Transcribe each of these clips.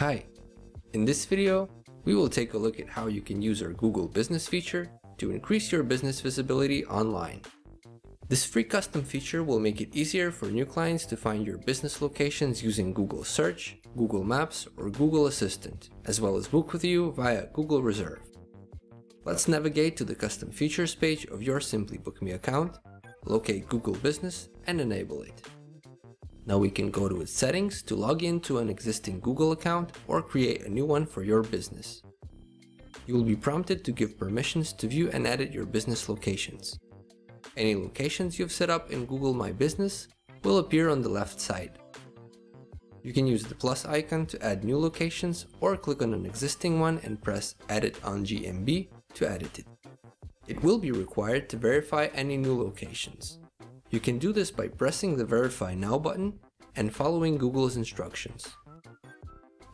Hi, in this video, we will take a look at how you can use our Google Business feature to increase your business visibility online. This free custom feature will make it easier for new clients to find your business locations using Google Search, Google Maps, or Google Assistant, as well as book with you via Google Reserve. Let's navigate to the custom features page of your Simply Book Me account, locate Google Business, and enable it. Now we can go to its settings to log into an existing Google account or create a new one for your business. You will be prompted to give permissions to view and edit your business locations. Any locations you've set up in Google My Business will appear on the left side. You can use the plus icon to add new locations or click on an existing one and press Edit on GMB to edit it. It will be required to verify any new locations. You can do this by pressing the Verify Now button and following Google's instructions.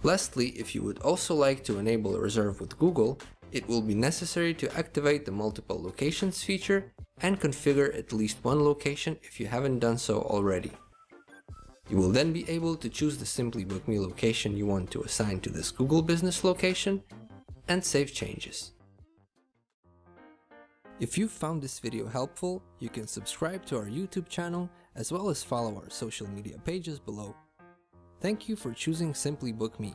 Lastly, if you would also like to enable a reserve with Google, it will be necessary to activate the multiple locations feature and configure at least one location if you haven't done so already. You will then be able to choose the Simply Book Me location you want to assign to this Google business location and save changes. If you found this video helpful, you can subscribe to our YouTube channel as well as follow our social media pages below. Thank you for choosing Simply Book Me.